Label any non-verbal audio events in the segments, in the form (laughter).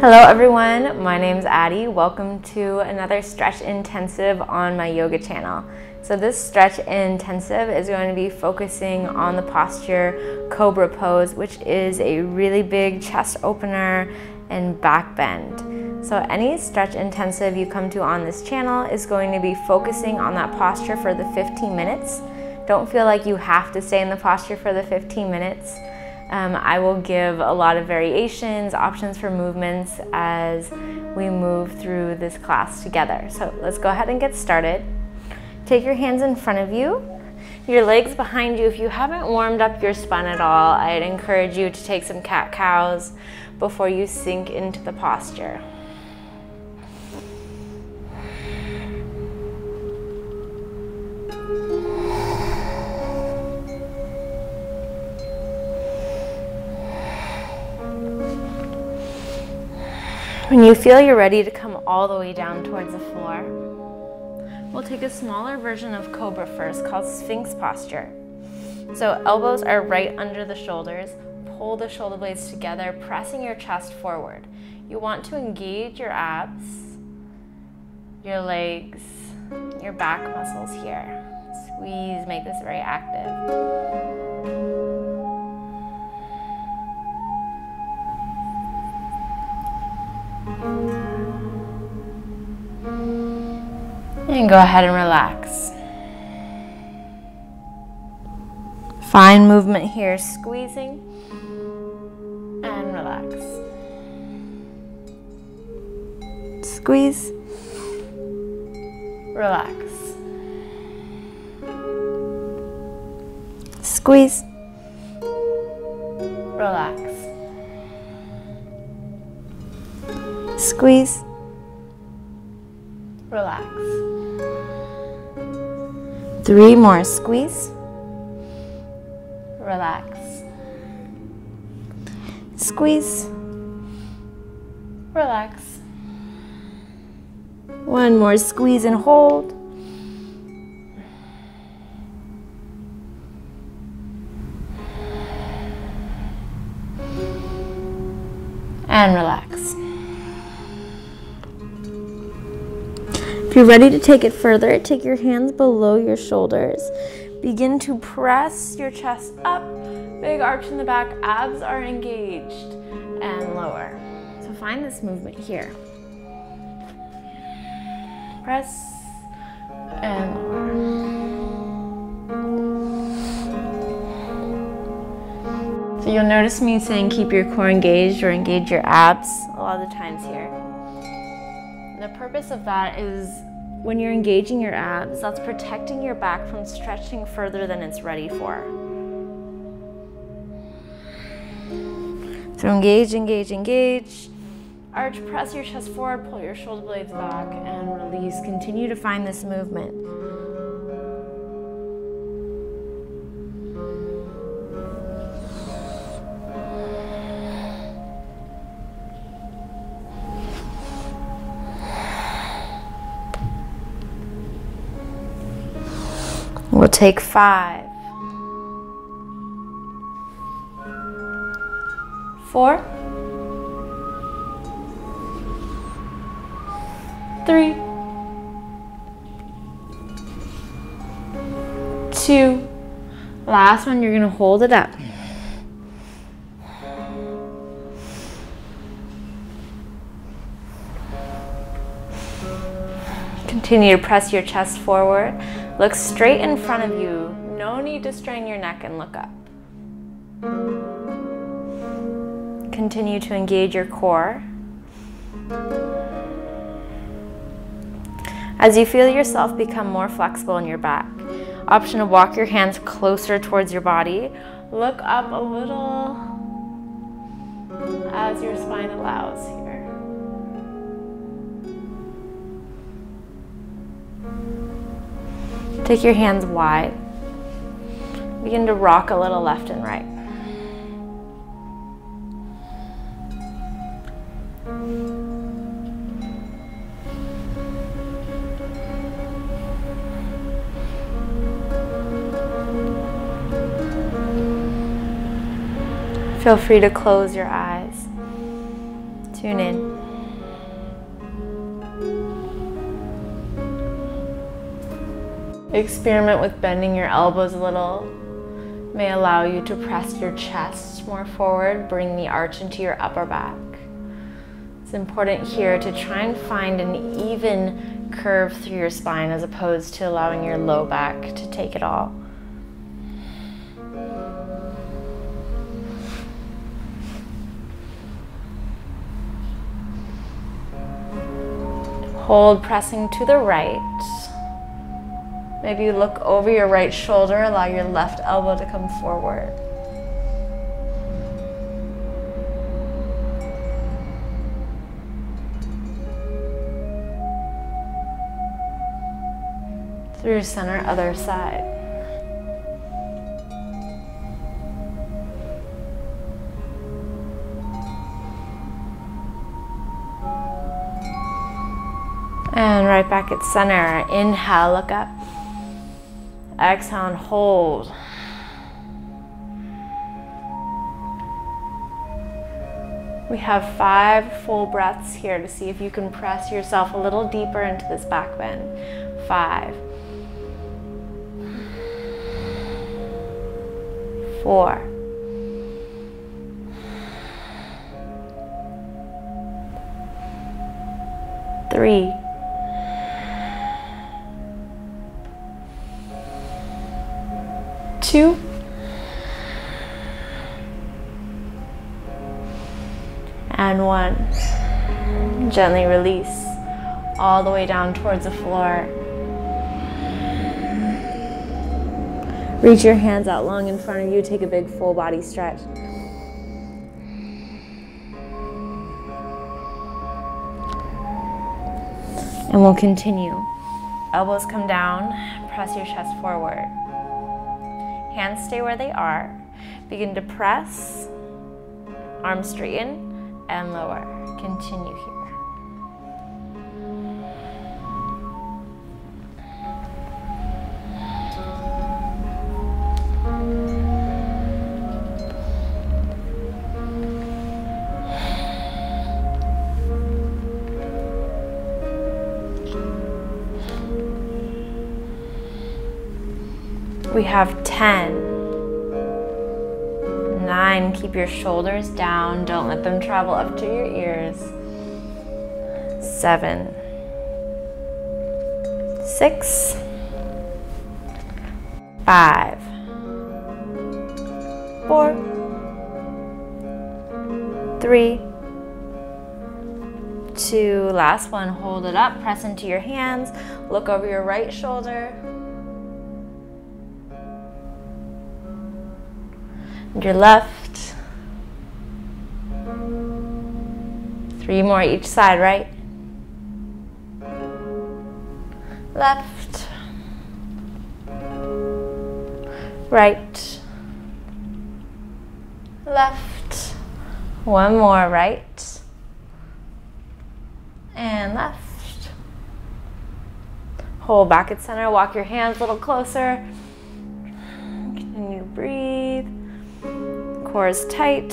Hello everyone, my name is Adee. Welcome to another stretch intensive on my yoga channel. So this stretch intensive is going to be focusing on the posture cobra pose, which is a really big chest opener and back bend. So any stretch intensive you come to on this channel is going to be focusing on that posture for the 15 minutes. Don't feel like you have to stay in the posture for the 15 minutes. Um, I will give a lot of variations, options for movements as we move through this class together. So let's go ahead and get started. Take your hands in front of you, your legs behind you. If you haven't warmed up your spine at all, I'd encourage you to take some cat-cows before you sink into the posture. When you feel you're ready to come all the way down towards the floor, we'll take a smaller version of Cobra first called Sphinx posture. So elbows are right under the shoulders, pull the shoulder blades together, pressing your chest forward. You want to engage your abs, your legs, your back muscles here. Squeeze, make this very active. And go ahead and relax. Fine movement here, squeezing and relax. Squeeze, relax. Squeeze, relax. Squeeze, relax. Three more, squeeze, relax. Squeeze, relax. One more, squeeze and hold. And relax. You're ready to take it further, take your hands below your shoulders. Begin to press your chest up, big arch in the back, abs are engaged, and lower. So find this movement here. Press and lower. So you'll notice me saying keep your core engaged or engage your abs a lot of the times here. The purpose of that is when you're engaging your abs, that's protecting your back from stretching further than it's ready for. So engage, engage, engage. Arch, press your chest forward, pull your shoulder blades back, and release. Continue to find this movement. We'll take five, four, three, two. Last one, you're gonna hold it up. Continue to press your chest forward. Look straight in front of you. No need to strain your neck and look up. Continue to engage your core. As you feel yourself become more flexible in your back, option to walk your hands closer towards your body. Look up a little as your spine allows Take your hands wide. Begin to rock a little left and right. Feel free to close your eyes. Tune in. Experiment with bending your elbows a little. May allow you to press your chest more forward, bring the arch into your upper back. It's important here to try and find an even curve through your spine as opposed to allowing your low back to take it all. Hold pressing to the right. Maybe you look over your right shoulder, allow your left elbow to come forward. Through center, other side. And right back at center. Inhale, look up. Exhale and hold. We have five full breaths here to see if you can press yourself a little deeper into this back bend. Five. Four. Three. Two. And one. Gently release all the way down towards the floor. Reach your hands out long in front of you. Take a big full body stretch. And we'll continue. Elbows come down, press your chest forward. Hands stay where they are. Begin to press, arms straighten and lower. Continue here. We have 10. Nine, keep your shoulders down. Don't let them travel up to your ears. Seven. Six. Five. Four. Three. Two. Last one. Hold it up. Press into your hands. Look over your right shoulder. Your left. Three more each side, right? Left. Right. Left. One more, right. And left. Hold back at center, walk your hands a little closer. Core is tight.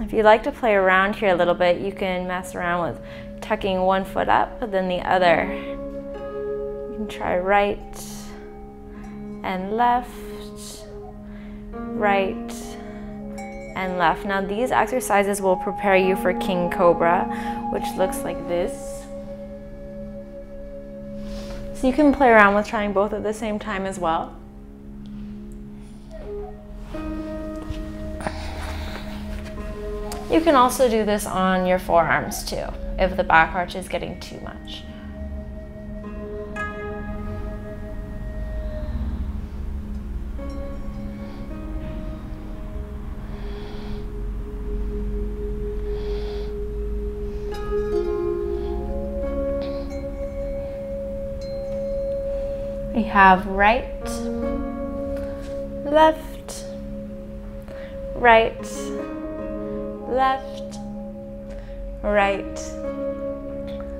If you'd like to play around here a little bit, you can mess around with tucking one foot up, then the other. You can try right and left, right and left. Now these exercises will prepare you for King Cobra, which looks like this. So you can play around with trying both at the same time as well. You can also do this on your forearms too, if the back arch is getting too much. We have right, left, right, left, right,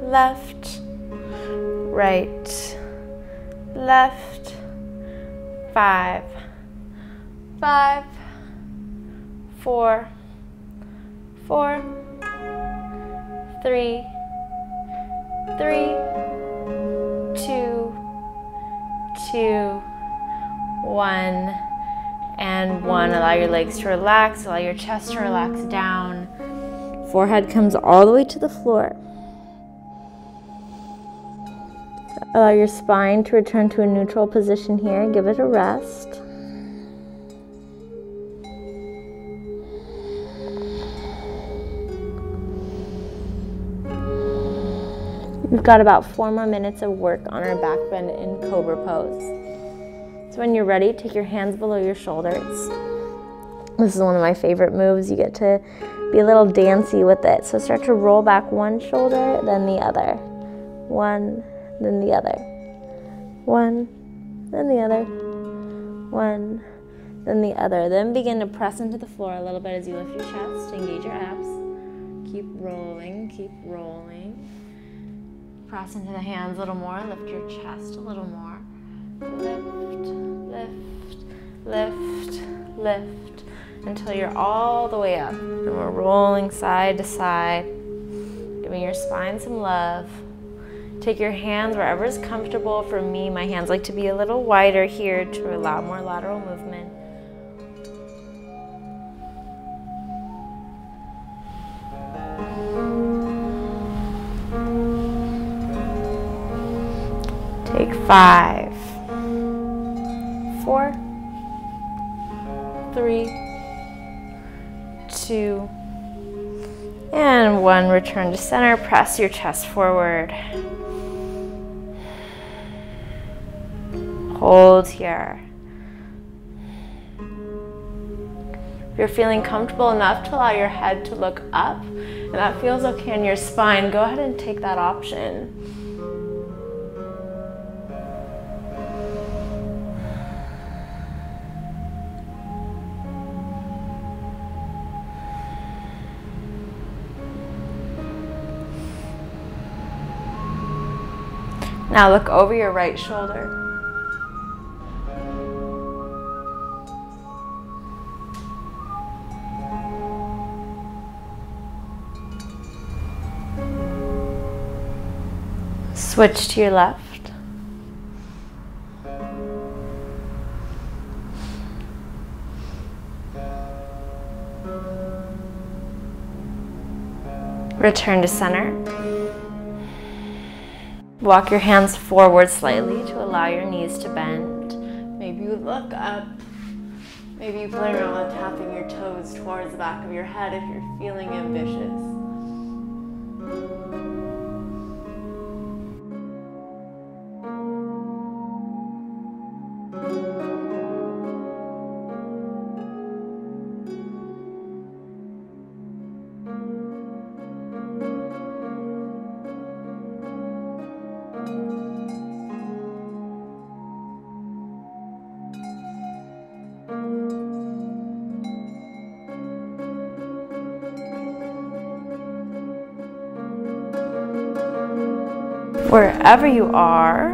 left, right, left, five, five, four, four, three, three, two, two, one, and one. Allow your legs to relax, allow your chest to relax down. Forehead comes all the way to the floor. Allow your spine to return to a neutral position here. Give it a rest. We've got about four more minutes of work on our back bend in Cobra pose. So when you're ready, take your hands below your shoulders. This is one of my favorite moves. You get to be a little dancy with it. So start to roll back one shoulder, then the other. One, then the other. One, then the other. One, then the other. Then begin to press into the floor a little bit as you lift your chest, engage your abs. Keep rolling, keep rolling. Press into the hands a little more, lift your chest a little more. Lift, lift, lift, lift until you're all the way up. And we're rolling side to side, giving your spine some love. Take your hands wherever is comfortable. For me, my hands like to be a little wider here to allow more lateral movement. Take five, two, and one. Return to center. Press your chest forward. Hold here. If you're feeling comfortable enough to allow your head to look up and that feels okay in your spine, go ahead and take that option. Now look over your right shoulder. Switch to your left. Return to center. Walk your hands forward slightly to allow your knees to bend. Maybe you look up. Maybe you play around with tapping your toes towards the back of your head if you're feeling ambitious. Wherever you are,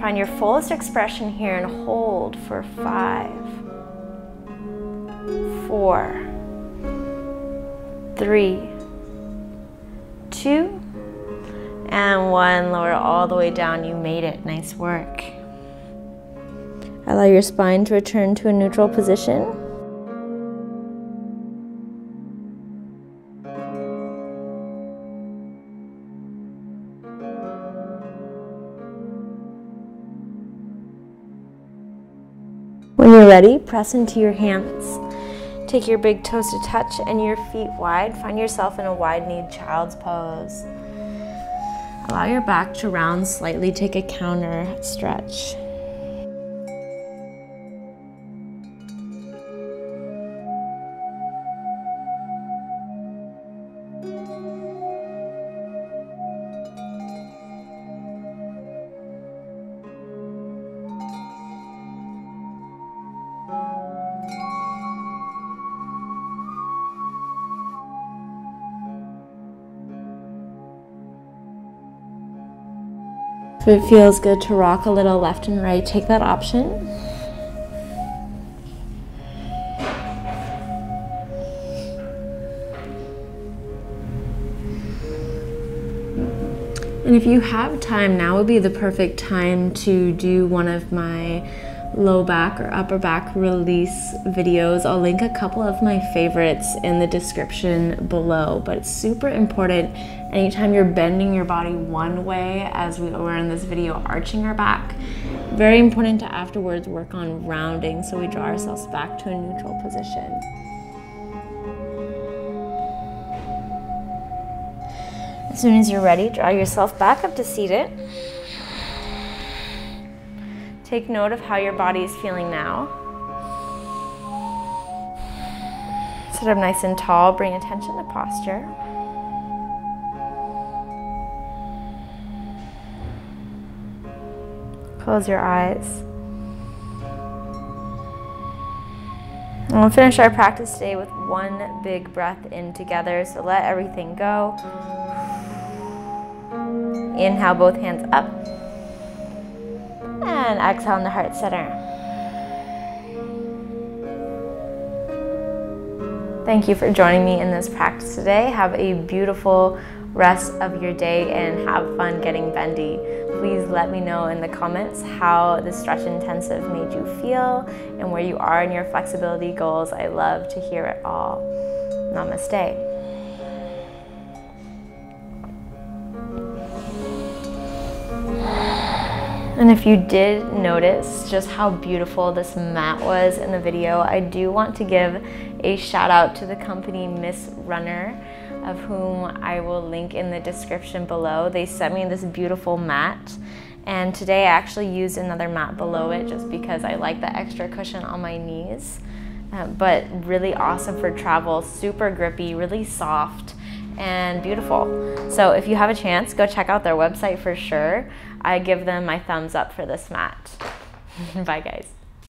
find your fullest expression here and hold for five, four, three, two, and one. Lower all the way down. You made it. Nice work. Allow your spine to return to a neutral position. Ready, press into your hands. Take your big toes to touch and your feet wide. Find yourself in a wide-kneed child's pose. Allow your back to round slightly. Take a counter stretch. If it feels good to rock a little left and right, take that option. And if you have time, now would be the perfect time to do one of my low back or upper back release videos. I'll link a couple of my favorites in the description below, but it's super important anytime you're bending your body one way, as we were in this video, arching our back. Very important to afterwards work on rounding so we draw ourselves back to a neutral position. As soon as you're ready, draw yourself back up to seated. Take note of how your body is feeling now. Sit up nice and tall, bring attention to posture. Close your eyes. And we'll finish our practice today with one big breath in together. So let everything go. Inhale both hands up. And exhale in the heart center. Thank you for joining me in this practice today. Have a beautiful rest of your day and have fun getting bendy. Please let me know in the comments how the stretch intensive made you feel and where you are in your flexibility goals. I love to hear it all. Namaste. And if you did notice just how beautiful this mat was in the video, I do want to give a shout out to the company Miss Runner, of whom I will link in the description below. They sent me this beautiful mat. And today I actually used another mat below it just because I like the extra cushion on my knees. Uh, but really awesome for travel, super grippy, really soft and beautiful. So if you have a chance, go check out their website for sure. I give them my thumbs up for this match. (laughs) Bye guys.